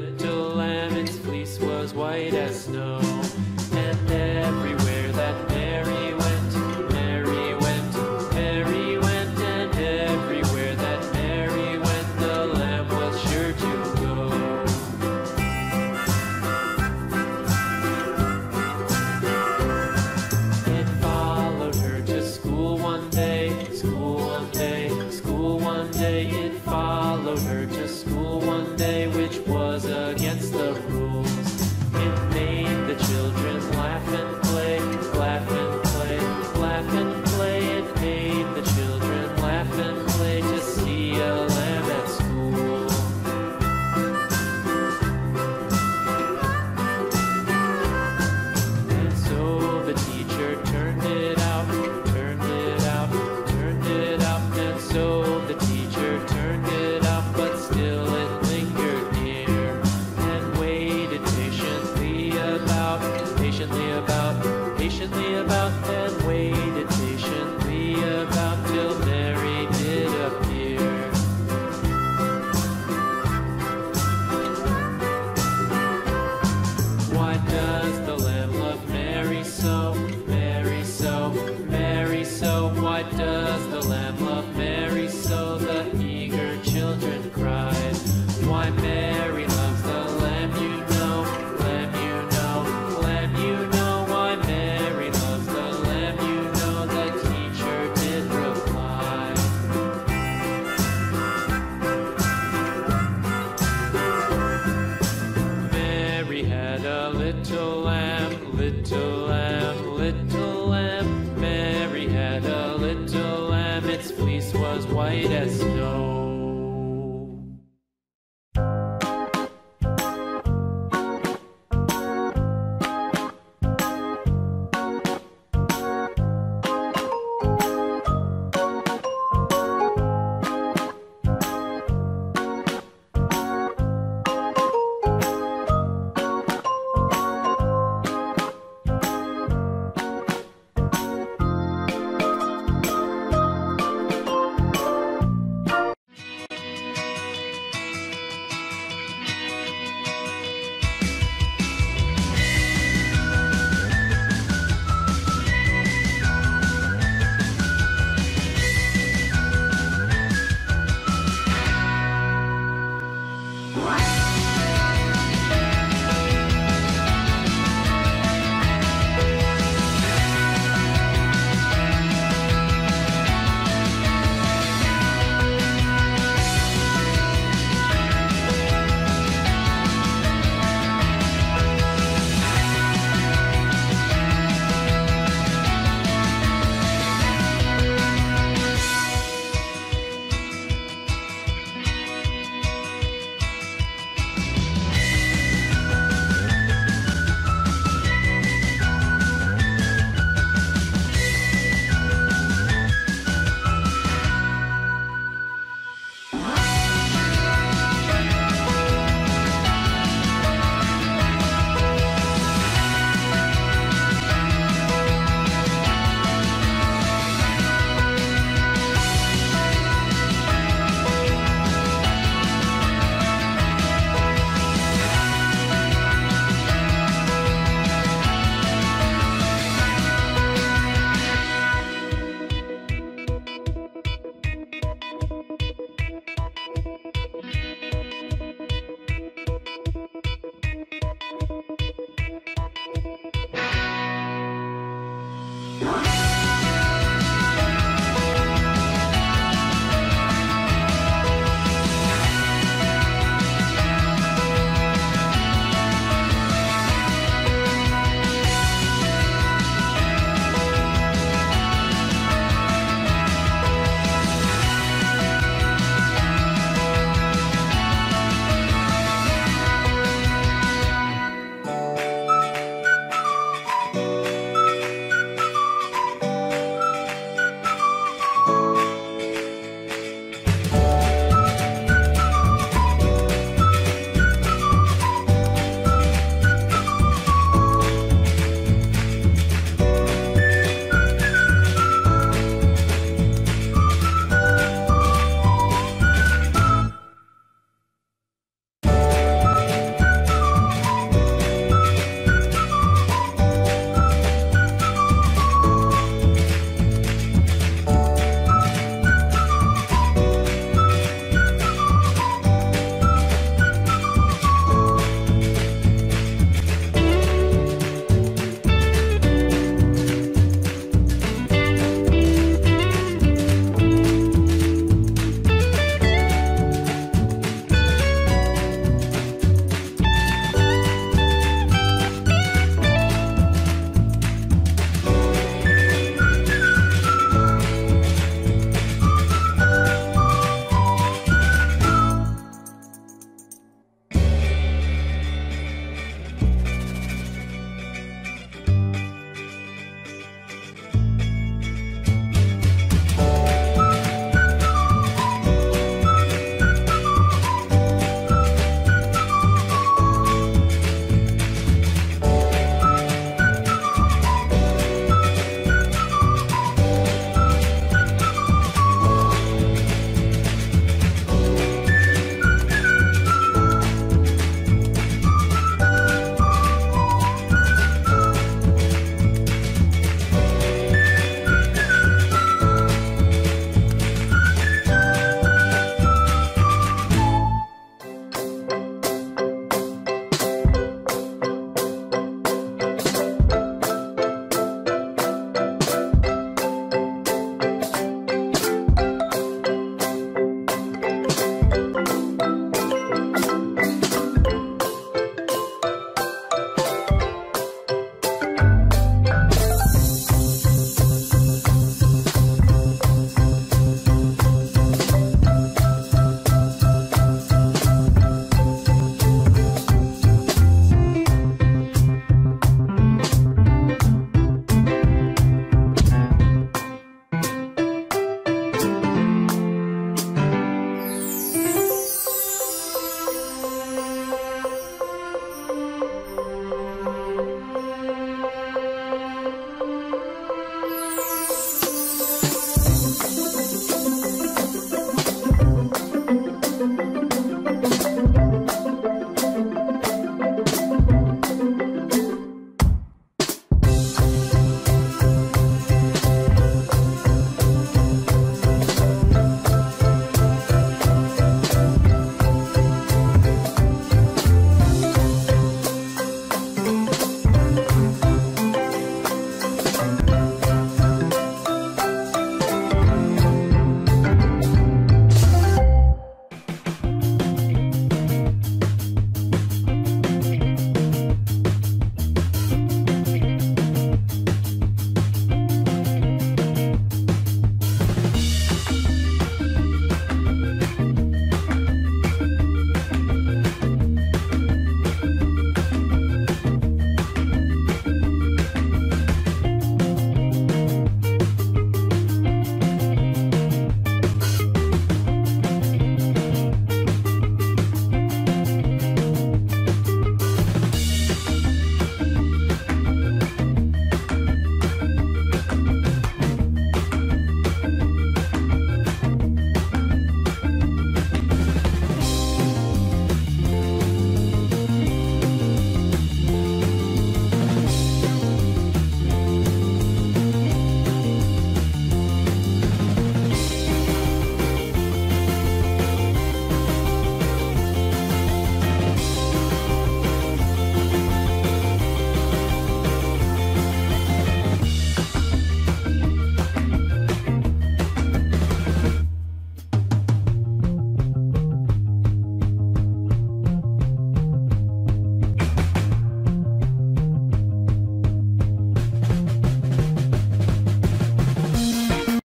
little lamb.